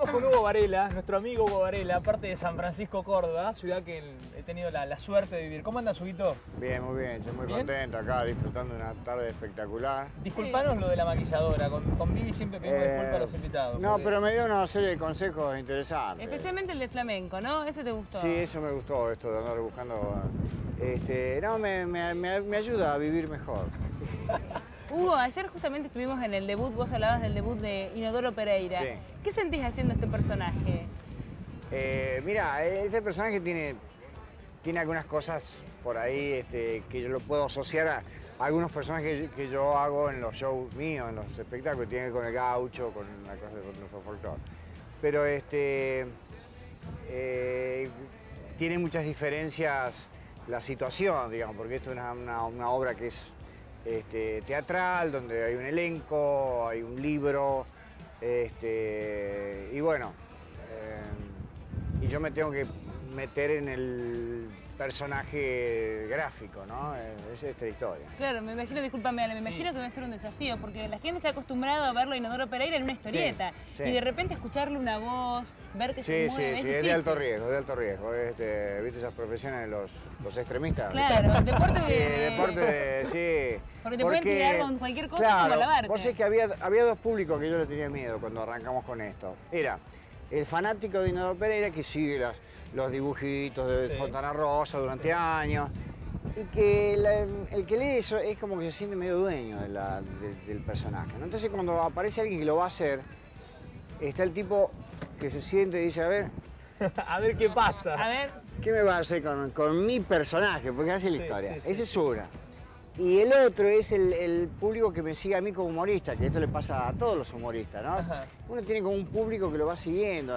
Estamos con Hugo Varela, nuestro amigo Hugo Varela, parte de San Francisco, Córdoba, ciudad que he tenido la, la suerte de vivir. ¿Cómo andas, Huguito? Bien, muy bien, estoy muy ¿Bien? contento acá, disfrutando de una tarde espectacular. Disculpanos lo de la maquilladora, con, con Vivi siempre pedimos Eh, disculpas a los invitados. No, porque- pero me dio una serie de consejos interesantes. Especialmente el de flamenco, ¿no? Ese te gustó. Sí, eso me gustó, esto de andar buscando. Este, no, me, me- me- me ayuda a vivir mejor. Hugo, ayer justamente estuvimos en el debut, vos hablabas del debut de Inodoro Pereira. Sí. ¿Qué sentís haciendo este personaje? Eh, mira, este personaje tiene, tiene algunas cosas por ahí este, que yo lo puedo asociar a algunos personajes que yo, hago en los shows míos, en los espectáculos, tiene que ver con el gaucho, con una cosa de nuestro folclore. Pero este, eh, tiene muchas diferencias la situación, digamos, porque esto es una, una- una obra que es este, teatral, donde hay un elenco, hay un libro, este, y bueno, eh, y yo me tengo que meter en el personaje gráfico, ¿no? Eh, Es esta historia. Claro, me imagino, discúlpame, Ale, me Sí. imagino que va a ser un desafío, porque la gente está acostumbrada a verlo a Inodoro Pereira en una historieta. sí. Y de repente escucharle una voz, ver que Sí, se sí, mueve, sí, es es de alto riesgo, es de alto riesgo. Este, ¿Viste esas profesiones de los, los extremistas? Claro, deporte Sí, de... deporte de, sí. Porque te pueden tirar con cualquier cosa claro, como lavarte. Vos sabés que había, había dos públicos que yo le tenía miedo cuando arrancamos con esto. Era el fanático de Inodoro Pereira que sigue las- los dibujitos de Sí. Fontana Rosa durante años. Y que la- el que lee eso es como que se siente medio dueño de la- de- del personaje. ¿no? Entonces cuando aparece alguien que lo va a hacer, está el tipo que se siente y dice, a ver, a ver qué pasa. A ver, ¿Qué me va a hacer con, con mi personaje? Porque hace la Sí, historia. sí, sí. Ese es una. Y el otro es el, el público que me sigue a mí como humorista, que esto le pasa a todos los humoristas, ¿no? Ajá. Uno tiene como un público que lo va siguiendo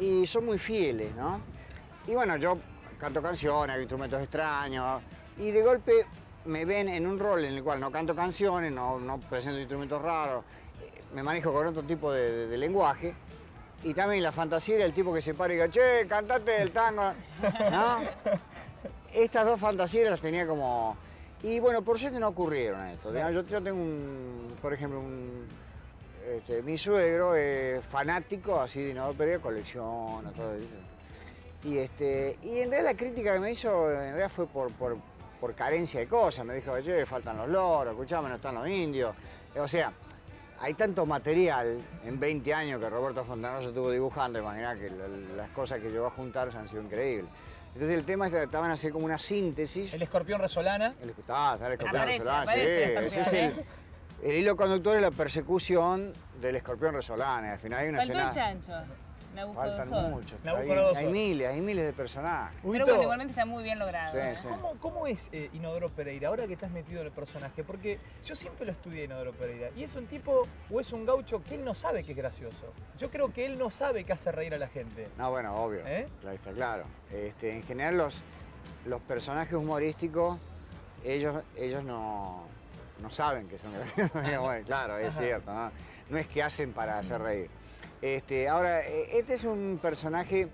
y son muy fieles, ¿no? Y bueno, yo canto canciones, hago instrumentos extraños y de golpe me ven en un rol en el cual no canto canciones, no, no presento instrumentos raros, eh, me manejo con otro tipo de, de- de lenguaje. Y también la fantasía era el tipo que se para y diga, che, cantate el tango, ¿no? Estas dos fantasías las tenía como... Y bueno, por suerte no ocurrieron esto. Yo, yo tengo un, por ejemplo, un... este, mi suegro es fanático así de Inodoro Pereira, colecciona, todo eso. Y, este, y en realidad la crítica que me hizo en realidad fue por, por, por carencia de cosas. Me dijo, che, faltan los loros, escuchame, no están los indios. O sea, hay tanto material en 20 años que Roberto Fontana estuvo dibujando, imaginá que la- las cosas que llegó a juntar han sido increíbles. Entonces el tema es que trataban de hacer como una síntesis. El escorpión resolana. El, ah, está el escorpión Aparece, resolana, sí, aparece el, el hilo conductor es la persecución del escorpión resolana. Al final hay una faltó el escena... chancho. Nabucodonosor. Faltan muchos. Hay, Nabucodonosor. hay miles, hay miles de personajes. Pero bueno, igualmente está muy bien logrado. Sí, ¿eh? sí. ¿Cómo, cómo es eh, Inodoro Pereira? Ahora que estás metido en el personaje, porque yo siempre lo estudié Inodoro Pereira. Y es un tipo, o es un gaucho que él no sabe que es gracioso. Yo creo que él no sabe que hace reír a la gente. No, bueno, obvio. ¿Eh? Claro, está claro. Este, en general los, los personajes humorísticos, ellos, ellos no, no saben que son graciosos. Bueno, claro, es cierto. ¿no? No es que hacen para hacer reír. Este, ahora, eh, este es un personaje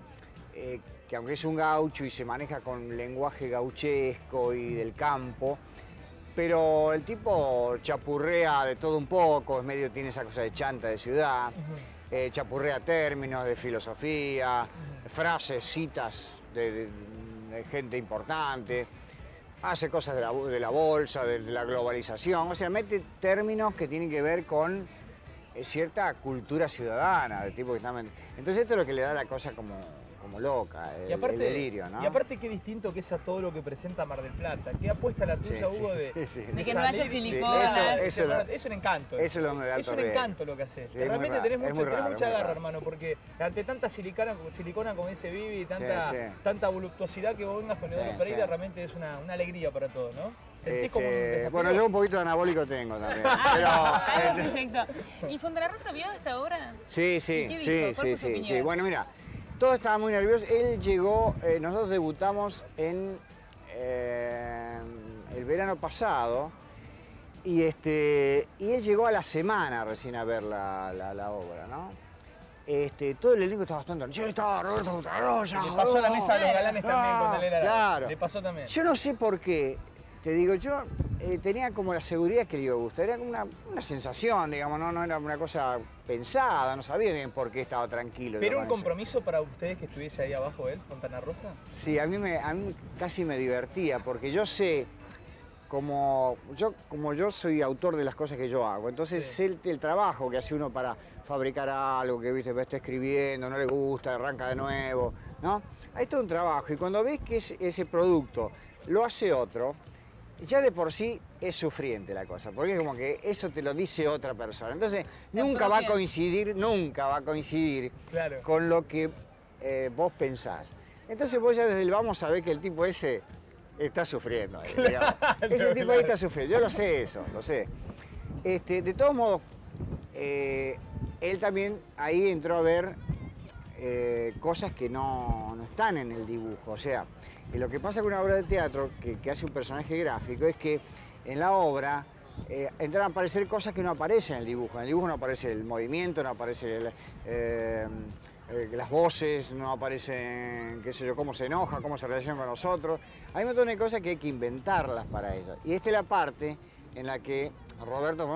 eh, que aunque es un gaucho y se maneja con lenguaje gauchesco y del campo, pero el tipo chapurrea de todo un poco, es medio tiene esa cosa de chanta de ciudad, eh, chapurrea términos de filosofía, frases, citas de, de- de gente importante, hace cosas de la, de la bolsa, de, la globalización, o sea, mete términos que tienen que ver con eh, cierta cultura ciudadana, de tipo que está... Entonces esto es lo que le da la cosa como, como loca, el, Y aparte, el delirio, ¿no? y aparte qué distinto que es a todo lo que presenta Mar del Plata. ¿Qué apuesta la tuya, sí, Hugo, de, sí, sí. De que no haya silicona. Sí, eso- es, un encanto. eso es lo que me da Es alto un encanto lo que haces. Realmente raro, tenés, mucha garra, raro. hermano, porque ante tanta silicona, silicona como dice Vivi, tanta, sí. tanta voluptuosidad que vos vengas con Eduardo Sí, Pereira, sí. realmente es una, una alegría para todos, ¿no? Sentís Este, como un bueno, yo un poquito de anabólico tengo también. Ah, pero, inyectó. ¿Y Fontana Rosa vio esta obra? Sí, sí, ¿Y qué sí, dijo? ¿Cuál sí, fue su sí, opinión? sí. Bueno, mira, todos estaban muy nerviosos. Él llegó, eh, nosotros debutamos en eh, el verano pasado y este y él llegó a la semana recién a ver la, la- la obra, ¿no? Este, todo el elenco estaba bastante. Che, estaba Roberto. Le pasó a la mesa de los galanes también Ah, Daniel Arao. Claro. Le pasó también. Yo no sé por qué, te digo, yo eh, tenía como la seguridad que le iba a gustar, era como una, una sensación, digamos, no, no era una cosa pensada, no sabía bien por qué estaba tranquilo. ¿Pero un compromiso para ustedes que estuviese ahí abajo él, Fontana Rosa? Sí, a mí, me, a mí casi me divertía, porque yo sé, como yo, como yo soy autor de las cosas que yo hago, entonces Sí. sé el, el trabajo que hace uno para fabricar algo, que viste, está escribiendo, no le gusta, arranca de nuevo, ¿no? Hay todo un trabajo, y cuando ves que ese producto lo hace otro, ya de por sí es sufriente la cosa, porque es como que eso te lo dice otra persona. Entonces, Se nunca va a coincidir, nunca va a coincidir Claro. con lo que eh, vos pensás. Entonces vos ya desde el vamos a ver que el tipo ese está sufriendo. ahí, digamos. ese tipo ahí está sufriendo. Yo lo sé eso, lo sé. Este, de todos modos, eh, él también ahí entró a ver eh, cosas que no, no están en el dibujo. O sea, y lo que pasa con una obra de teatro que, hace un personaje gráfico es que en la obra eh, entran a aparecer cosas que no aparecen en el dibujo. En el dibujo no aparece el movimiento, no aparece eh, eh, las voces, no aparecen, qué sé yo, cómo se enoja, cómo se relaciona con nosotros. Hay un montón de cosas que hay que inventarlas para eso. Y esta es la parte en la que Roberto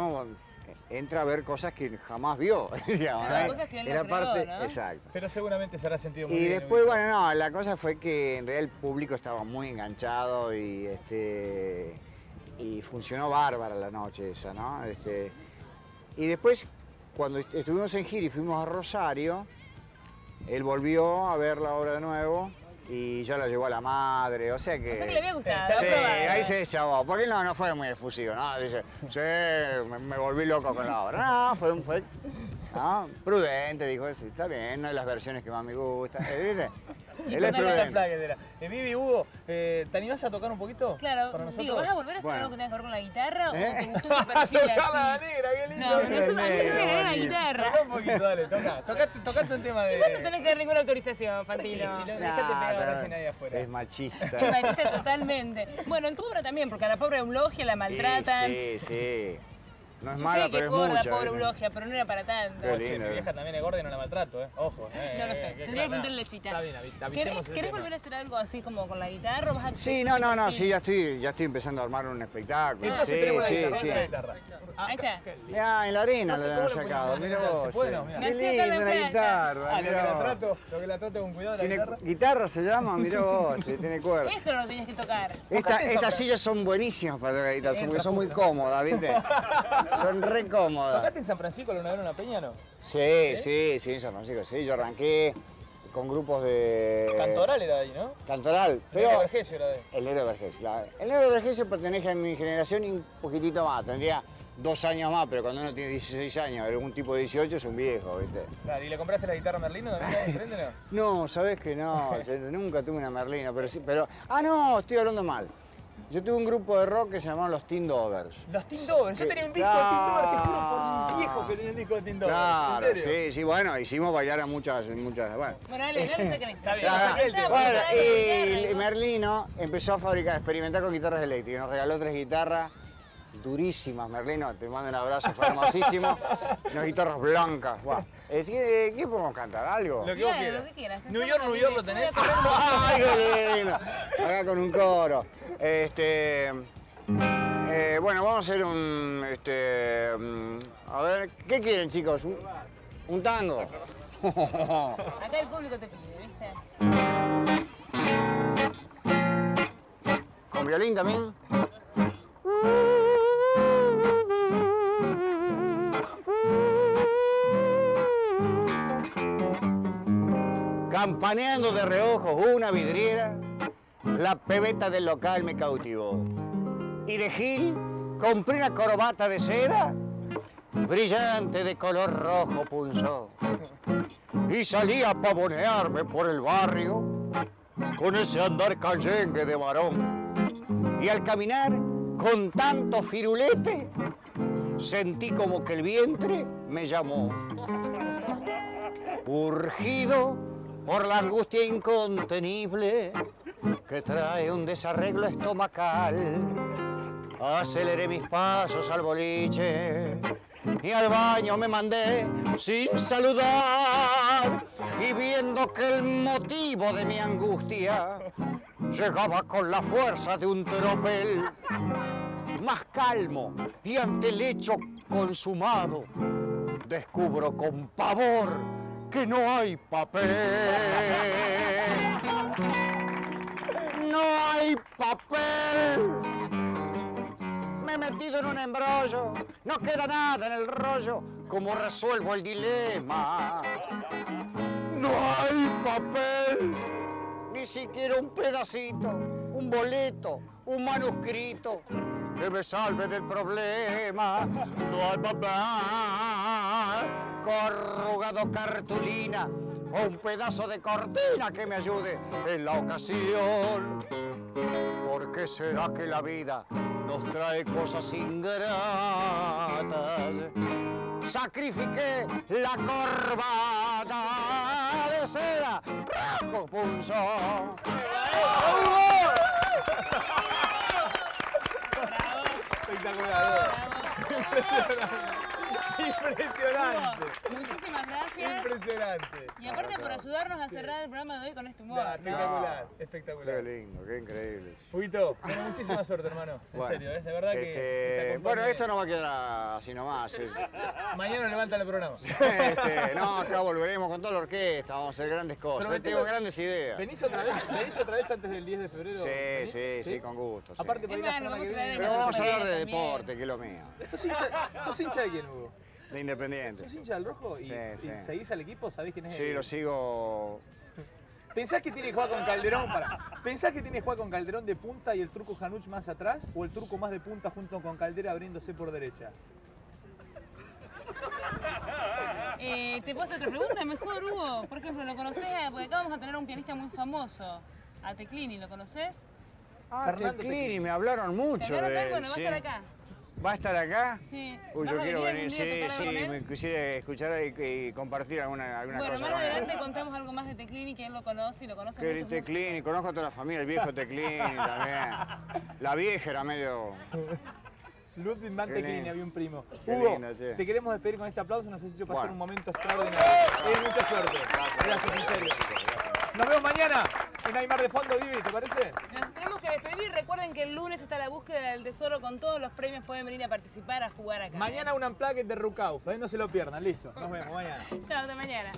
entra a ver cosas que jamás vio. digamos, Claro, ¿no? cosas que él Es no la parte, creó, ¿no? exacto. Pero seguramente se habrá sentido muy Y bien. después, ubicado. bueno, no, la cosa fue que en realidad el público estaba muy enganchado y este y funcionó bárbara la noche esa, ¿no? Este, y después, cuando est- estuvimos en gira y fuimos a Rosario, él volvió a ver la obra de nuevo y ya la llevó a la madre, o sea que... O sea que le había gustado. Sí, ahí se deschavó, porque no, no fue muy efusivo, ¿no? Dice, sí, me, me volví loco con la obra. No, fue, un- fue ¿no? prudente, dijo, sí, está bien, no es las versiones que más me gustan. ¿eh? ¿viste? Es plaga era. Eh, Vivi, Hugo, eh, ¿te animás a tocar un poquito? Claro, Para nosotros. digo, ¿vas a volver a hacer Bueno. algo que tenga que ver con la guitarra ¿Eh? o te gustó ese perfil Tocar la negra, qué lindo. No, pero eso a mí no me la guitarra. Toca un poquito, dale, toca. Tocate, tocate un tema de. Vos no tenés que dar ninguna autorización. Fantino. Si no- Es pero recién ahí afuera. Es machista. machista totalmente. Bueno, en tu obra también, porque a la pobre Eulogia la maltratan. Sí, sí, sí. No es Yo mala, sé que pero es gorda, mucha. pobre ¿viste? Eulogia, pero no era para tanto. Qué Che, lindo. mi vieja también es gorda y no la maltrato, ¿eh? Ojo. Eh, No lo sé, eh, tendría que claro, preguntarle a Chita. Está bien, avi- avisemos ¿Querés, ese querés tema. volver a hacer algo así como con la guitarra o vas a Sí, no, no, no, sí, ya estoy, ya estoy empezando a armar un espectáculo. Entonces sí, tenemos la sí, guitarra, sí. la guitarra. Ahí está. Ya, en la arena lo han sacado, guitarra, vos. ¿se puede, sí. no? Mirá. Qué Me hacía linda la guitarra, Ah, lo que mirá la vos. trato, lo que la trato con cuidado la ¿Tiene guitarra. guitarra se llama? Mirá vos, sí, tiene cuerda. Esto no lo tenías que tocar. Esta- estas pero- sillas son buenísimas para tocar guitarra, Sí, porque son muy cómodas, ¿viste? Son re cómodas. ¿Tocaste en San Francisco alguna vez en una peña, no? Sí, sí, sí, en San Francisco, sí. Yo arranqué con grupos de... Cantoral era ahí, ¿no? Cantoral, Pero... pero... Vergesio era de. El negro Vergesio, claro. El negro Vergesio pertenece a mi generación y un poquitito más. Tendría dos años más, pero cuando uno tiene 16 años, algún tipo de 18 es un viejo, ¿viste? Claro, ¿y le compraste la guitarra Merlino también? ¿Aprende no? No, sabes que no, nunca tuve una Merlina, pero sí, pero... Ah, no, estoy hablando mal. Yo tuve un grupo de rock que se llamaban los Teen Dovers. Los Teen Dovers. Yo tenía un disco de Teen Dovers, te juro por claro. mi viejo que tenía un disco de Teen Dovers. Claro, ¿En serio? sí, sí, bueno, hicimos bailar a muchas, muchas, bueno. Bueno, dale, dale, saquen esto. Está bien, Bueno, y. Merlino empezó a fabricar, a experimentar con guitarras eléctricas. Nos regaló tres guitarras durísimas, Merlino, te mando un abrazo, fue hermosísimo. Unas guitarras blancas, guau. Eh, ¿Qué, qué podemos cantar? ¿Algo? Lo que vos quieras. lo que quieras. New York, New York, ¿lo tenés? ¡Ay, qué lindo! Acá con un coro. Este. eh, bueno, vamos a hacer un. Este. mm, A ver, ¿qué quieren, chicos? ¿Un, un tango? Acá el público te pide, ¿viste? ¿Con violín también? Campaneando de reojo una vidriera, la pebeta del local me cautivó. Y de Gil compré una corbata de seda, brillante de color rojo punzó. Y salí a pavonearme por el barrio con ese andar callengue de varón. Y al caminar con tanto firulete, sentí como que el vientre me llamó. Urgido por la angustia incontenible que trae un desarreglo estomacal, aceleré mis pasos al boliche y al baño me mandé sin saludar y viendo que el motivo de mi angustia llegaba con la fuerza de un tropel. Más calmo y ante el hecho consumado, descubro con pavor que no hay papel. No hay papel. Me he metido en un embrollo, no queda nada en el rollo. ¿Cómo resuelvo el dilema? No hay papel, ni siquiera un pedacito, un boleto, un manuscrito que me salve del problema. No hay papel, corrugado cartulina o un pedazo de cortina que me ayude en la ocasión. ¿Por qué será que la vida nos trae cosas ingratas? Sacrifiqué la corbata de seda rojo punzón. Espectacular. Impresionante. Muchísimas gracias. Impresionante. Y aparte por ayudarnos a cerrar el programa de hoy con este humor. Nah, espectacular, Qué espectacular. lindo, qué increíble. Huguito, bueno, muchísima suerte, hermano. En Bueno, serio, ¿eh? de verdad que. este, te bueno, esto no va a quedar así nomás. Mañana levanta el programa. Este, no, acá volveremos con toda la orquesta, vamos a hacer grandes cosas. Tengo grandes ideas. ¿Venís otra vez, venís otra vez antes del 10 de febrero? Sí, ¿Venís? sí, sí, con gusto. sí. Aparte, por ahí Es la semana que viene. Pero vamos a hablar de También. deporte, que es lo mío. ¿Sos hincha, ¿Sos hincha de quién, Hugo? De Independiente. ¿Sos hincha del rojo? ¿Y, Sí, y sí. seguís al equipo? ¿Sabés quién es? Sí, el- lo sigo. ¿Pensás que tiene que jugar con Calderón? Para, ¿Pensás que tiene que jugar con Calderón de punta y el turco Januch más atrás? ¿O el turco más de punta junto con Caldera abriéndose por derecha? Eh, ¿Te puedo hacer otra pregunta mejor, Hugo? Por ejemplo, ¿lo conoces? Porque acá vamos a tener a un pianista muy famoso, a Teclini, ¿lo conoces? Ah, Fernando Teclini, me hablaron mucho ¿Te hablaron de Bueno, va a sí. estar acá. ¿Va a estar acá? Sí. Uy, ¿Vas yo quiero venir sí, sí, me quisiera escuchar y, y compartir alguna, alguna Bueno, cosa más con él. adelante contamos algo más de Teclini, que él lo conoce y lo conoce Que muchos Teclini, conozco a toda la familia, el viejo Teclini también. La vieja era medio... Ludwig Van Teclini, había un primo. Qué Hugo, lindo, che. te queremos despedir con este aplauso, nos has hecho pasar Bueno. un momento extraordinario. Mucha suerte. Gracias, en serio. Nos vemos mañana en Aymar de Fondo, Vivi, ¿te parece? Despedir. Recuerden que el lunes está la búsqueda del tesoro con todos los premios. Pueden venir a participar, a jugar acá. Mañana un unplugged de Rucauf, ¿eh? no se lo pierdan, listo. Nos vemos mañana. Chao, hasta mañana.